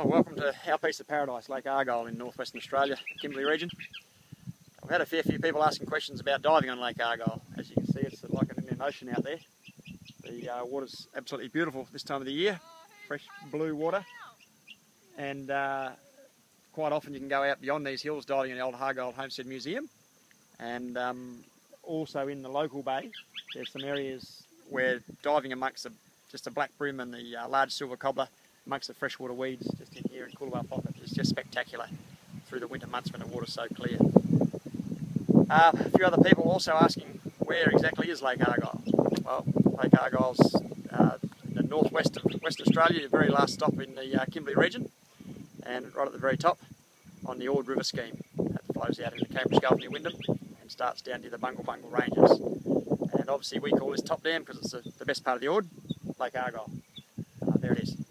Oh, welcome to our piece of paradise, Lake Argyle in northwestern Australia, Kimberley region. We've had a fair few people asking questions about diving on Lake Argyle. As you can see, it's like an Indian Ocean out there. The uh, water's absolutely beautiful this time of the year, fresh blue water. And uh, quite often you can go out beyond these hills diving in the old Argyle Homestead Museum. And um, also in the local bay, there's some areas where diving amongst the, just a black bream and the uh, large silver cobbler amongst the freshwater weeds just in here in Coolabah Pocket is just spectacular through the winter months when the water's so clear. Uh, a few other people also asking where exactly is Lake Argyle? Well, Lake Argyle's uh, in the northwest of West Australia, the very last stop in the uh, Kimberley region, and right at the very top on the Ord River scheme that flows out into Cambridge Gulf near Wyndham and starts down to the Bungle Bungle Ranges. And obviously we call this top dam because it's the, the best part of the Ord, Lake Argyle. Uh, there it is.